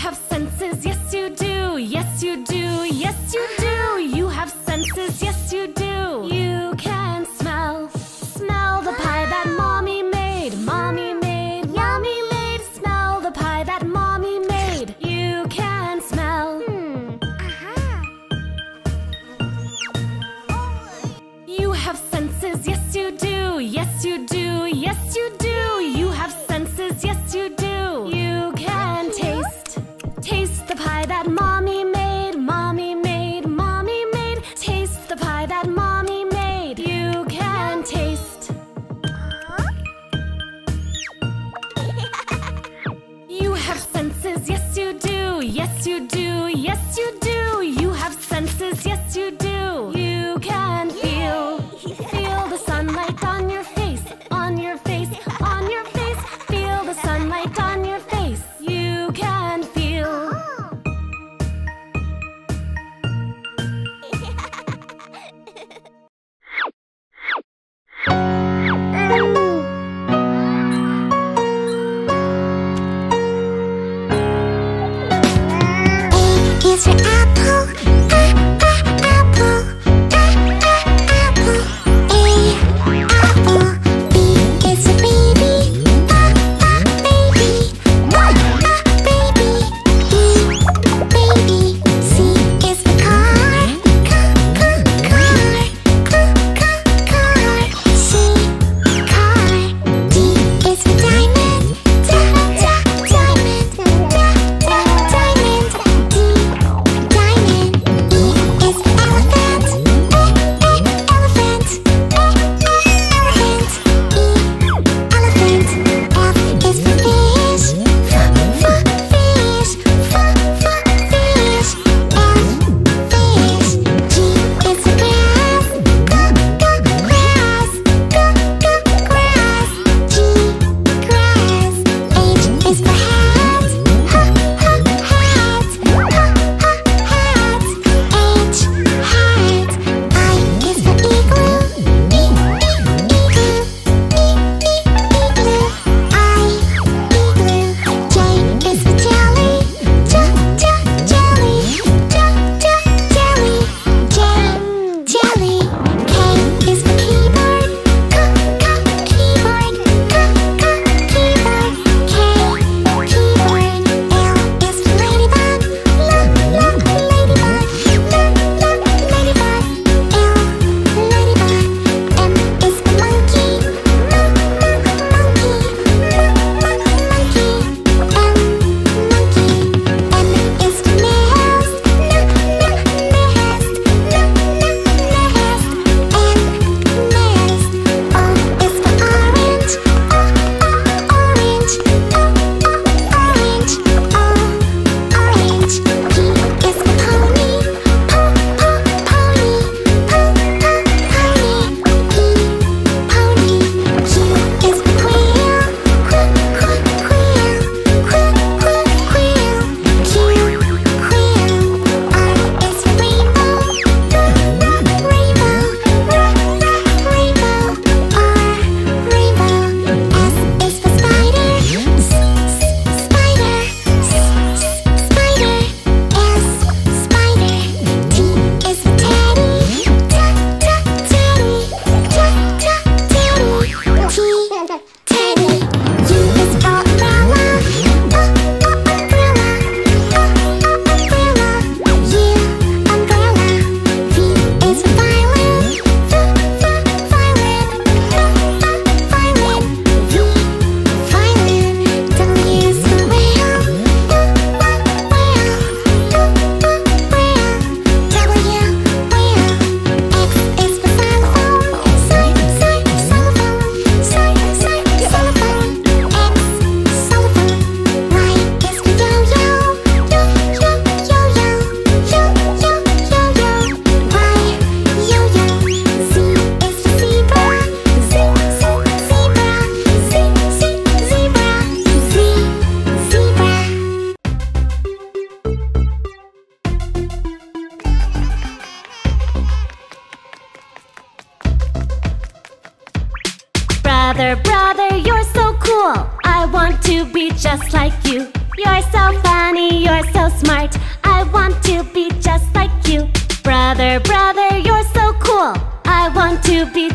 have senses, yes you do. Yes you do, yes you do. You have senses, yes you do. You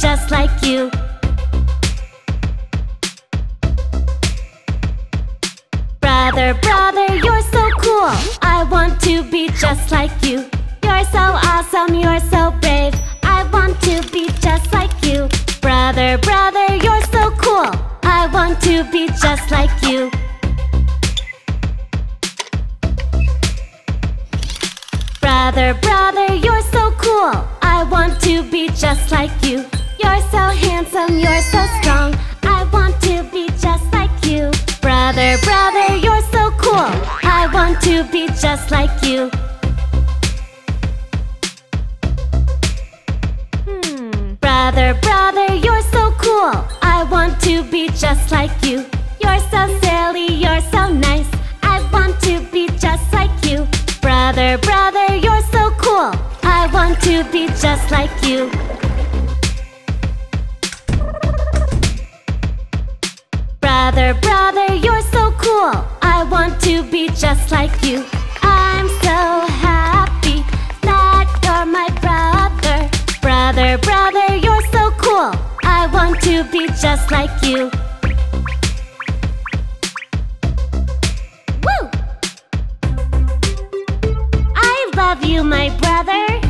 just like you. Brother, brother, you're so cool. I want to be just like you. You're so awesome, you're so brave. I want to be just like you. Brother, brother, you're so cool. I want to be just like you. Brother, brother, you're so cool. I want to be just like you. You're so handsome, you're so strong. I want to be just like you. Brother, brother, you're so cool. I want to be just like you. Hmm. Brother, brother, you're so cool. I want to be just like you. You're so silly, you're so nice. I want to be just like you. Brother, brother, you're so cool. I want to be just like you. Brother, you're so cool. I want to be just like you. I'm so happy that you're my brother. Brother, brother, you're so cool. I want to be just like you. Woo! I love you, my brother.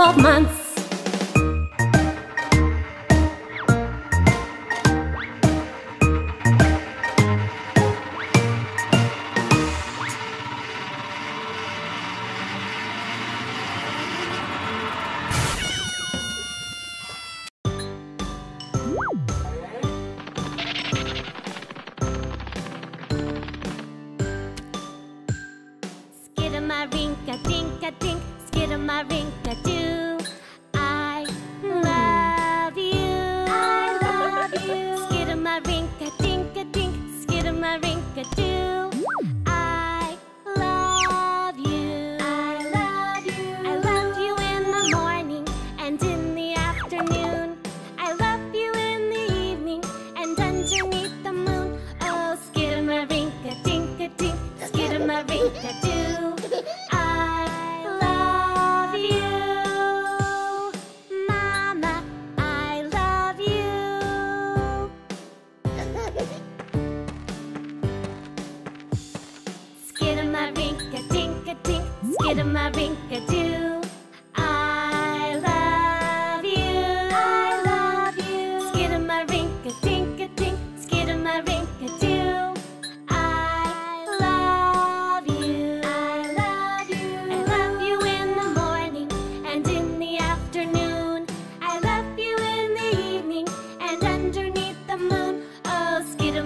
12 months.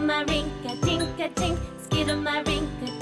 skittle my ring, a tink a tink, skittle my ring. a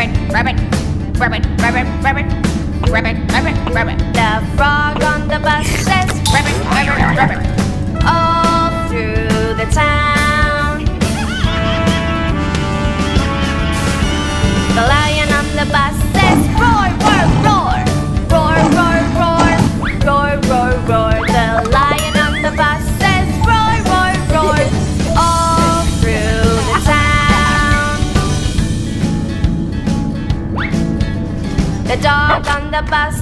rabbit, rabbit, rabbit, rabbit, rabbit, rabbit, rabbit, rabbit. The frog on the bus says rabbit, rabbit, rabbit. All through the town. The lion on the bus dog on the bus